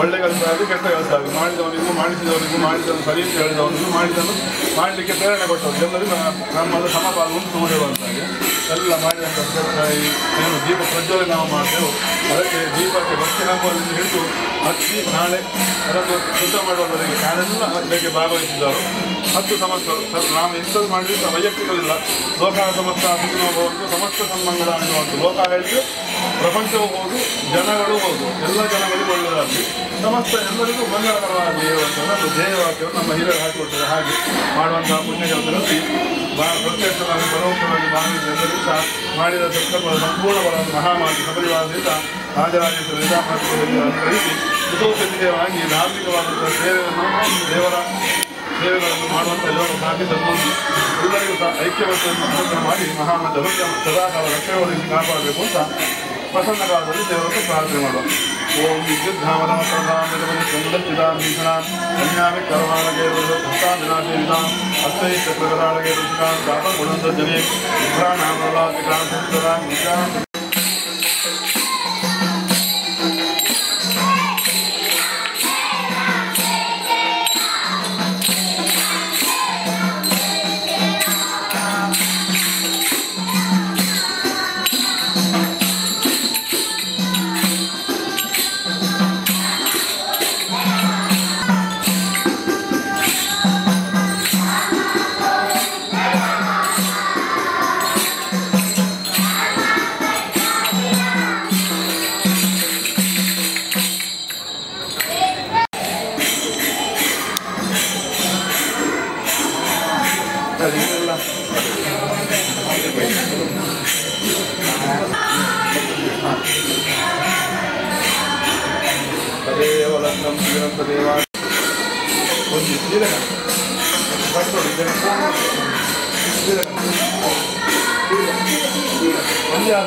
ಒಳ್ಳೆ ಕೆಲಸ ಆಗಲಿ ಕೆಟ್ಟ ಕೆಲಸ ಆಗಲಿ ಮಾಡಿದವನಿಗೂ ಮಾಡಿಸಿದವನಿಗೂ ಮಾಡಿದವನು ಸರಿ ಅಂತ ಹೇಳಿದವನಿಗೂ ಮಾಡಿದನು ಮಾಡಲಿಕ್ಕೆ ಪ್ರೇರಣೆ ಕೊಟ್ಟವರು. ಎಲ್ಲರಿಗೂ ನಮ್ಮದು ಸಮಪಾಲು ಉಂಟು ಹೇಳುವಂತಾಗಿ. ಎಲ್ಲ ಮಾಡಿದಂಥ ಅಂತ ಏನು ದೀಪ ಪ್ರಜ್ವಲ ನಾವು ಮಾಡ್ತೇವೆ. ಅದಕ್ಕೆ ದೀಪಕ್ಕೆ ಭಕ್ತಿ ಹಾಕುವಲ್ಲಿ ಹಿಡಿದು ಹಚ್ಚಿ ನಾಳೆ ಅದನ್ನು ಶುದ್ಧ ಮಾಡುವವರೆಗೆ ಯಾರೆಲ್ಲ ಅದಕ್ಕೆ ಭಾಗವಹಿಸಿದ್ದಾರೆ. ಹತ್ತು ಸಮಸ್ಯೆಗಳು ಸರ್ ನಾವು ಇಂಥದ್ದು ಮಾಡಿದ್ರೆ ವೈಯಕ್ತಿಕವಿಲ್ಲ. ಲೋಕ ಸಮಸ್ತ ಹೋಗುದು ಸಮಸ್ತ ಸಂಬಂಧಗಳ ಅನ್ನುವಂಥ ಲೋಕ ಹೇಳಿದ್ರೆ ಪ್ರಪಂಚವೂ ಹೌದು, ಜನಗಳು ಹೌದು. ಎಲ್ಲ ಜನಗಳಿಗೂ ಒಳ್ಳೆಯದಾಗಲಿ. ಸಮಸ್ತ ಎಲ್ಲರಿಗೂ ಮಂಗಳಕರವಾಗಲಿ ಒಂದು ಧ್ಯೇಯವಾಕ್ಯವನ್ನು ನಮ್ಮ ಹಿರಿಯರು ಹಾಕಿಕೊಡ್ತಾರೆ ಹಾಗೆ ಮಾಡುವಂತಹ ಪುಣ್ಯಗಳಲ್ಲಿ ಬಹಳ ಪ್ರತ್ಯಕ್ಷವಾಗಿ ಪರೋಕ್ಷವಾಗಿ ಭಾಗವಹಿಸಿ ಎಲ್ಲರಿಗೂ ಸಹ ಮಾಡಿದ ಸಂಕಲ್ಪದ ಸಂಪೂರ್ಣ ಬಲವನ್ನು ಮಹಾಮಾರಿ ಸಪರಿವಾರದಿಂದ ರಾಜರಾಜೇಶ್ವರ ನಿಜಾಮದಲ್ಲಿ ಅನುಗ್ರಹಿಸಿ ಧಾರ್ಮಿಕವಾದಂತಹ ಸೇವೆಯನ್ನು ದೇವರ ಸೇವೆಗಳನ್ನು ಮಾಡುವಂಥ ಎಲ್ಲರೂ ಸಾಧಿಸಲು ಎಲ್ಲರಿಗೂ ಸಹ ಪ್ರಯತ್ನ ಮಾಡಿ ಮಹಾಮಂತ್ರ ಸದಾಕಾಲ ರಕ್ಷಣೆ ಒದಗಿಸಿ ಕಾಪಾಡಬೇಕು ಅಂತ ಪ್ರಸನ್ನ ಕಾಲದಲ್ಲಿ ದೇವರನ್ನು ಪ್ರಾರ್ಥನೆ ಮಾಡುವ. ओम विद्युद्धावना प्रधान सुंदरचिदाभीषणां कन्यामि कर्माणगे रुद्रभक्तादिनाशेषाम् हस्ते चक्रकराणगे रुचिकां शापगुणन्दजने विभ्राणामलासिकां सुन्दरां निशां salirla. तदेव लग्नं जीवनं तदेव கொஞ்சம்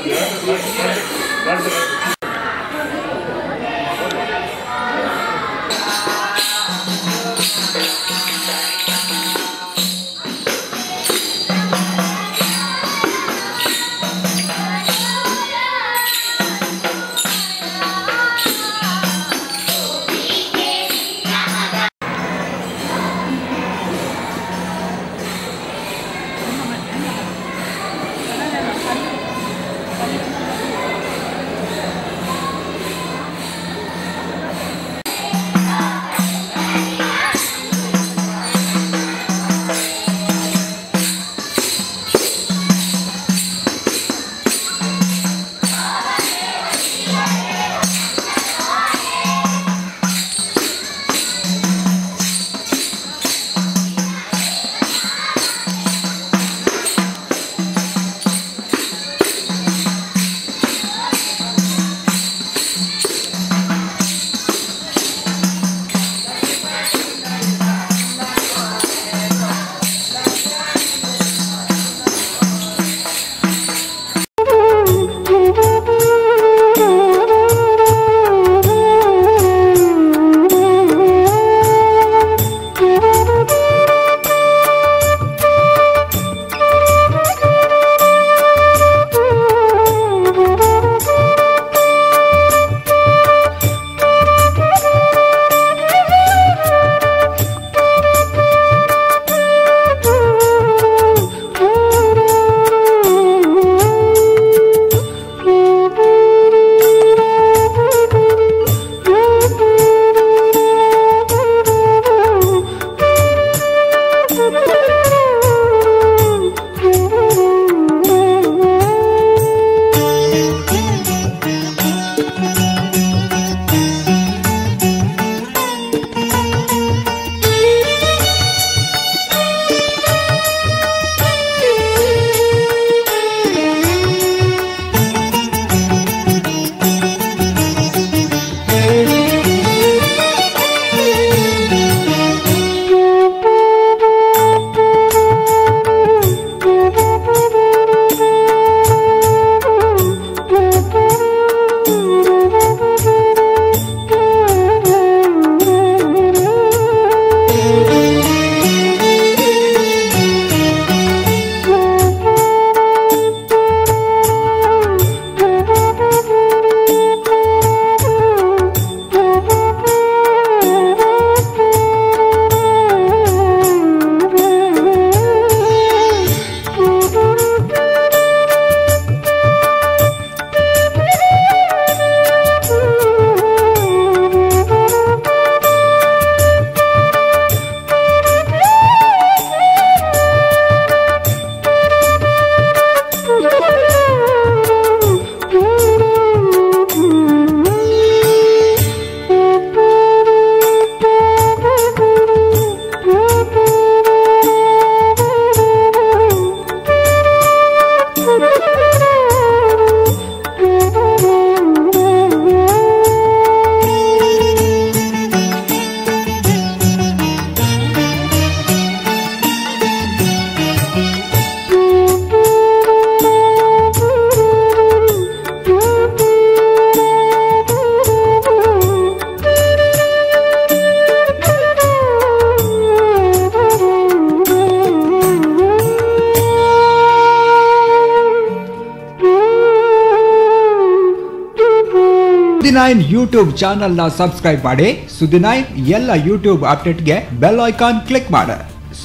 ಜೀರಕ ಯೂಟ್ಯೂಬ್ ಚಾನೆಲ್ ಚಾನೆಲ್ನ ಸಬ್ಸ್ಕ್ರೈಬ್ ಮಾಡಿ ಸುದ್ದಿ ನೈನ್ ಎಲ್ಲ ಯೂಟ್ಯೂಬ್ ಅಪ್ಡೇಟ್ಗೆ ಬೆಲ್ ಐಕಾನ್ ಕ್ಲಿಕ್ ಮಾಡಿ.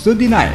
ಸುದ್ದಿ ನೈನ್